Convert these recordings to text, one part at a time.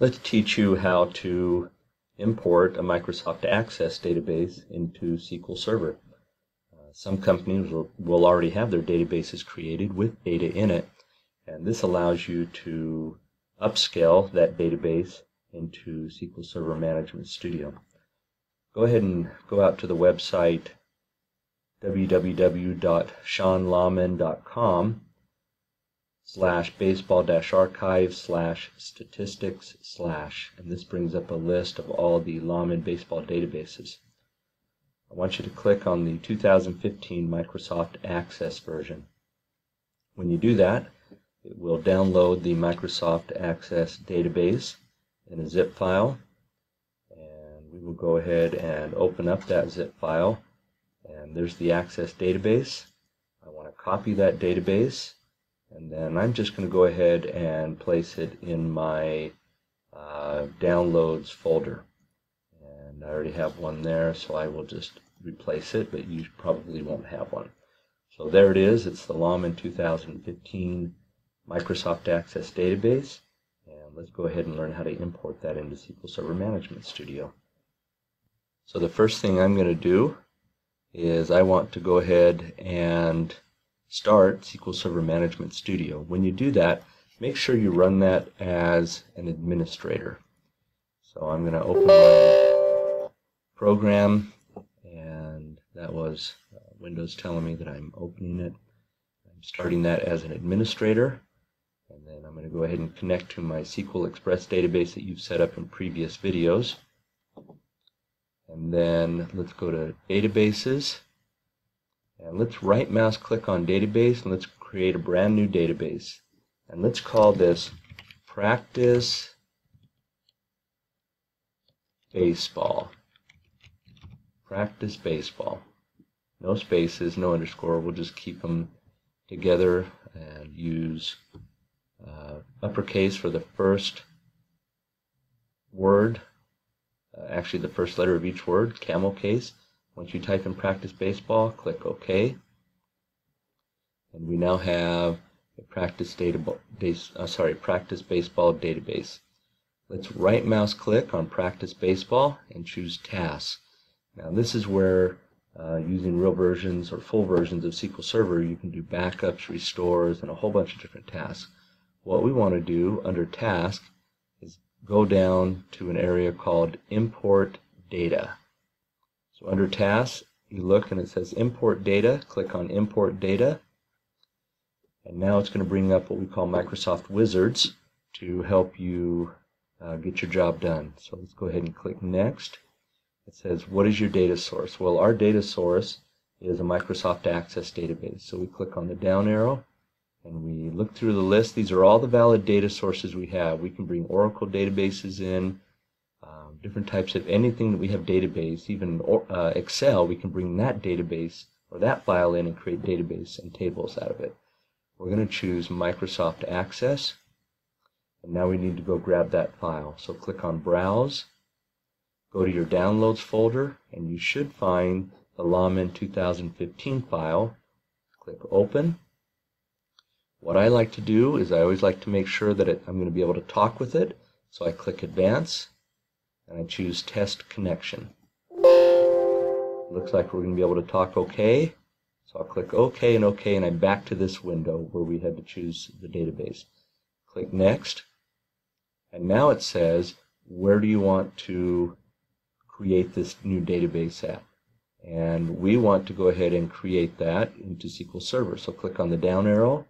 Let's teach you how to import a Microsoft Access database into SQL Server. Uh, some companies will, will already have their databases created with data in it, and this allows you to upscale that database into SQL Server Management Studio. Go ahead and go out to the website www.seanlahman.com slash baseball dash archive slash statistics slash and this brings up a list of all the Lahman baseball databases. I want you to click on the 2015 Microsoft Access version. When you do that, it will download the Microsoft Access database in a zip file and we will go ahead and open up that zip file and there's the Access database. I want to copy that database and then I'm just going to go ahead and place it in my uh, downloads folder. And I already have one there so I will just replace it but you probably won't have one. So there it is. It's the Lahman 2015 Microsoft Access database. And let's go ahead and learn how to import that into SQL Server Management Studio. So the first thing I'm going to do is I want to go ahead and start SQL Server Management Studio. When you do that, make sure you run that as an administrator. So I'm going to open my program, and that was uh, Windows telling me that I'm opening it. I'm starting that as an administrator, and then I'm going to go ahead and connect to my SQL Express database that you've set up in previous videos. And then let's go to Databases. And let's right mouse click on database and let's create a brand new database. And let's call this practice baseball. Practice baseball. No spaces, no underscore. We'll just keep them together and use uh, uppercase for the first word, uh, actually the first letter of each word, camel case. Once you type in practice baseball, click OK. And we now have a practice database, uh, sorry, practice baseball database. Let's right mouse click on practice baseball and choose tasks. Now this is where uh, using real versions or full versions of SQL Server you can do backups, restores, and a whole bunch of different tasks. What we want to do under task is go down to an area called import data. So under tasks, you look and it says import data. Click on import data. And now it's going to bring up what we call Microsoft Wizards to help you uh, get your job done. So let's go ahead and click next. It says, what is your data source? Well, our data source is a Microsoft Access database. So we click on the down arrow and we look through the list. These are all the valid data sources we have. We can bring Oracle databases in, um, different types of anything that we have database, even uh, Excel, we can bring that database or that file in and create database and tables out of it. We're going to choose Microsoft Access, and now we need to go grab that file. So click on Browse, go to your Downloads folder, and you should find the Lahman 2015 file. Click Open. What I like to do is I always like to make sure that it, I'm going to be able to talk with it, so I click Advance, and I choose test connection. Looks like we're going to be able to talk OK. So I'll click OK and OK and I'm back to this window where we had to choose the database. Click Next. And now it says, where do you want to create this new database at? And we want to go ahead and create that into SQL Server. So click on the down arrow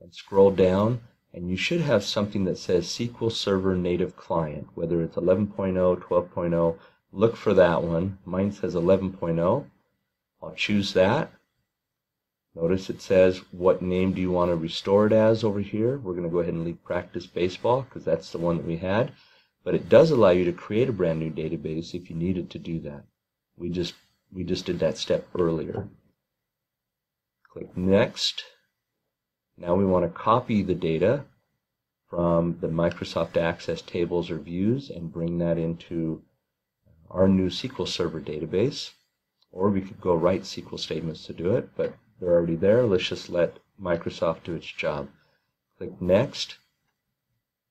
and scroll down and you should have something that says SQL Server Native Client, whether it's 11.0, 12.0. Look for that one. Mine says 11.0. I'll choose that. Notice it says what name do you want to restore it as over here. We're going to go ahead and leave practice baseball because that's the one that we had. But it does allow you to create a brand new database if you needed to do that. We just we just did that step earlier. Click next. Now we want to copy the data from the Microsoft Access tables or views and bring that into our new SQL Server database. Or we could go write SQL statements to do it, but they're already there. Let's just let Microsoft do its job. Click Next.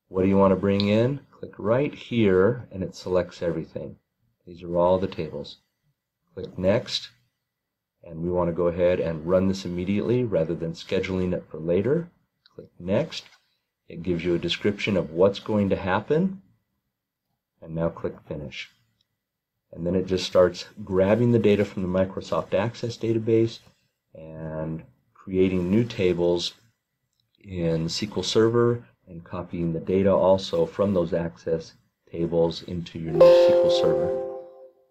What do you want to bring in? Click right here and it selects everything. These are all the tables. Click Next and we want to go ahead and run this immediately rather than scheduling it for later. Click Next. It gives you a description of what's going to happen and now click Finish. And then it just starts grabbing the data from the Microsoft Access database and creating new tables in SQL Server and copying the data also from those access tables into your new SQL Server.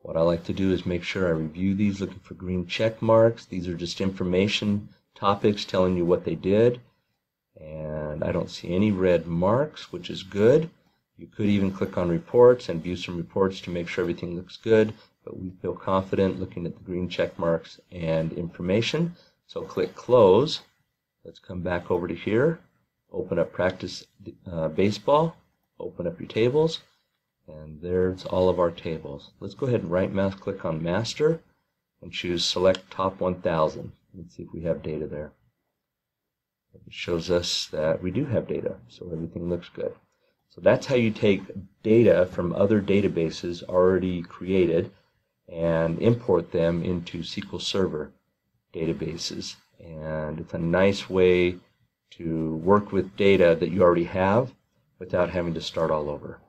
What I like to do is make sure I review these looking for green check marks. These are just information topics telling you what they did. And I don't see any red marks, which is good. You could even click on reports and view some reports to make sure everything looks good, but we feel confident looking at the green check marks and information. So click close. Let's come back over to here, open up practice uh, baseball, open up your tables, and there's all of our tables. Let's go ahead and right mouse click on master and choose select top 1000. Let's see if we have data there. It shows us that we do have data, so everything looks good. So that's how you take data from other databases already created and import them into SQL Server databases. And it's a nice way to work with data that you already have without having to start all over.